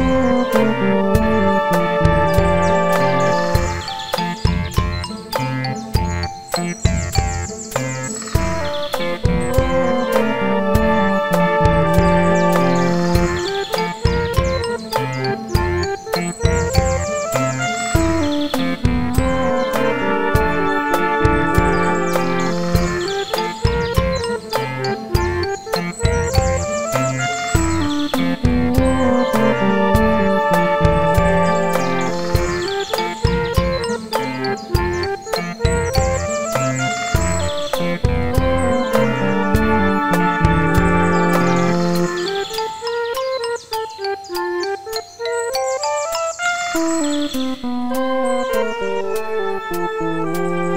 啊。Thank you.